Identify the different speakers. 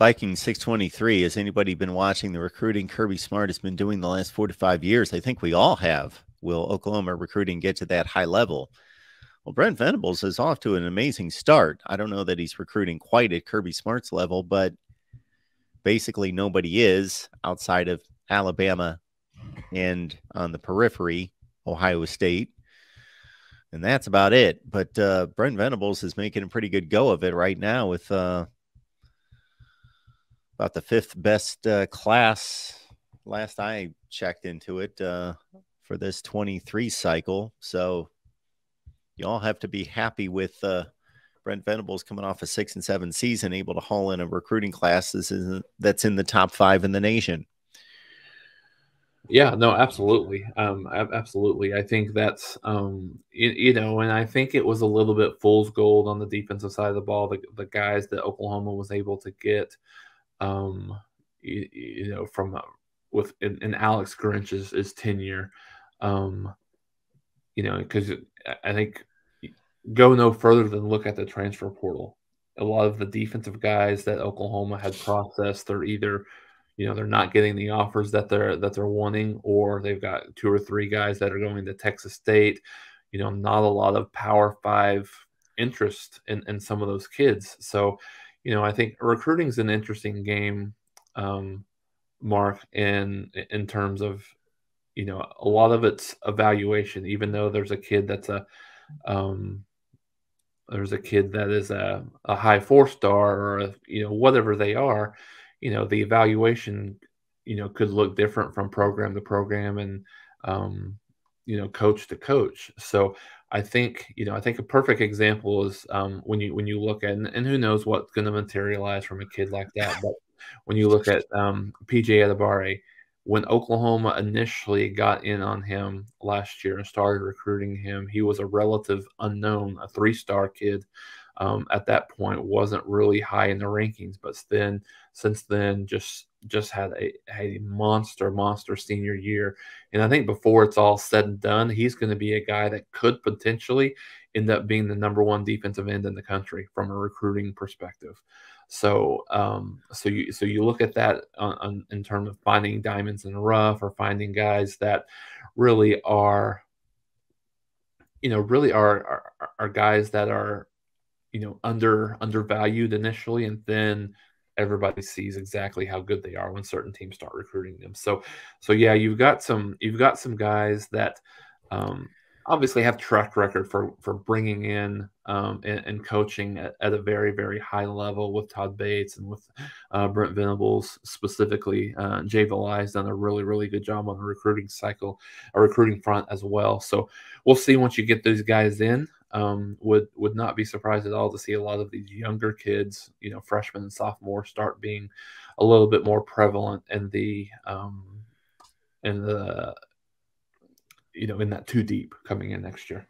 Speaker 1: Viking 623. Has anybody been watching the recruiting Kirby Smart has been doing the last four to five years? I think we all have. Will Oklahoma recruiting get to that high level? Well, Brent Venables is off to an amazing start. I don't know that he's recruiting quite at Kirby Smart's level, but basically nobody is outside of Alabama and on the periphery, Ohio State. And that's about it. But uh, Brent Venables is making a pretty good go of it right now with uh, about the fifth best uh, class last I checked into it uh, for this 23 cycle. So you all have to be happy with uh, Brent Venables coming off a six and seven season, able to haul in a recruiting class that's in the top five in the nation.
Speaker 2: Yeah, no, absolutely. Um, absolutely. I think that's, um, you, you, know, and I think it was a little bit fool's gold on the defensive side of the ball. The, the guys that Oklahoma was able to get, um, you, you know, from uh, with in, Alex Grinch's his tenure, um, you know, because I think go no further than look at the transfer portal. A lot of the defensive guys that Oklahoma had processed, they're either, you know, they're not getting the offers that they're that they're wanting, or they've got two or three guys that are going to Texas State. You know, not a lot of Power Five interest in, in some of those kids. So, you know, I think recruiting is an interesting game, um, Mark, in in terms of, you know, a lot of it's evaluation. Even though there's a kid that's a, um, there's a kid that is a, a high four star or a, you know whatever they are, you know, the evaluation, you know, could look different from program to program and, um, you know, coach to coach. So I think you know I think a perfect example is um, when you when you look at and, and who knows what's going to materialize from a kid like that, but when you look at um, PJ Adebawore, when Oklahoma initially got in on him last year and started recruiting him, he was a relative unknown, a three-star kid. Um, at that point, wasn't really high in the rankings, but then since then, just just had a, a monster, monster senior year. And I think before it's all said and done, he's going to be a guy that could potentially end up being the number one defensive end in the country from a recruiting perspective. So, um, so you so you look at that on, on, in terms of finding diamonds in the rough or finding guys that really are, you know, really are are, are guys that are, you know, under undervalued initially, and then everybody sees exactly how good they are when certain teams start recruiting them. So, so yeah, you've got some you've got some guys that um, obviously have track record for for bringing in um, and, and, coaching at, at, a very very high level with Todd Bates and with uh, Brent Venables specifically. Uh, Jay Valai has done a really really good job on the recruiting cycle, a recruiting front as well. So we'll see once you get those guys in. Um, would would not be surprised at all to see a lot of these younger kids, you know, freshmen and sophomores, start being a little bit more prevalent in the um, in the you know, in that two deep coming in next year.